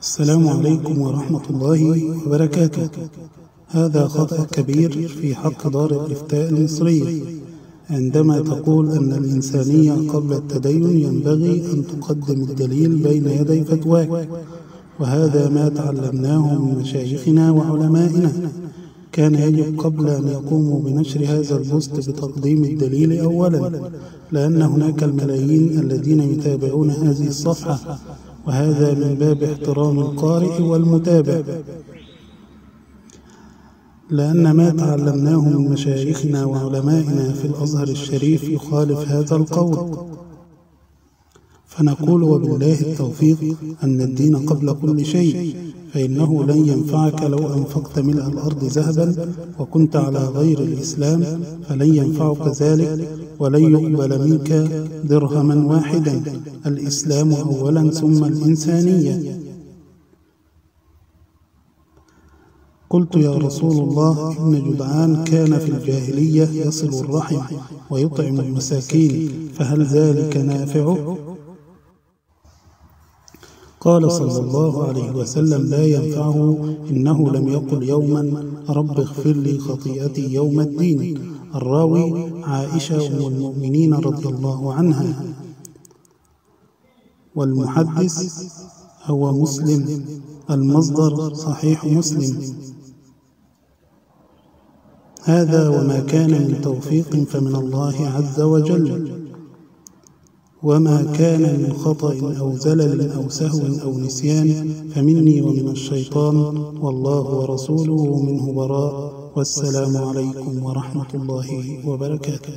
السلام عليكم ورحمة الله وبركاته. هذا خطأ كبير في حق دار الإفتاء المصرية عندما تقول أن الإنسانية قبل التدين ينبغي أن تقدم الدليل بين يدي فتواك وهذا ما تعلمناه من مشايخنا وعلمائنا. كان يجب قبل أن يقوموا بنشر هذا البوست بتقديم الدليل أولا لأن هناك الملايين الذين يتابعون هذه الصفحة وهذا من باب احترام القارئ والمتابع. لأن ما تعلمناه من مشايخنا وعلمائنا في الأزهر الشريف يخالف هذا القول. فنقول وبالله التوفيق أن الدين قبل كل شيء فإنه لن ينفعك لو أنفقت ملء الأرض ذهبا وكنت على غير الإسلام فلن ينفعك ذلك ولن يقبل منك درهما واحدا الإسلام أولا ثم الإنسانية قلت يا رسول الله إن جدعان كان في الجاهلية يصل الرحم ويطعم المساكين فهل ذلك نافعه؟ قال صلى الله عليه وسلم لا ينفعه إنه لم يقل يوما رب اغفر لي خطيئتي يوم الدين. الراوي عائشة أم المؤمنين رضي الله عنها. والمحدث هو مسلم. المصدر صحيح مسلم. هذا وما كان من توفيق فمن الله عز وجل. وما كان من خطأ أو زلل أو سهو أو نسيان فمني ومن الشيطان والله ورسوله منه براء والسلام عليكم ورحمة الله وبركاته.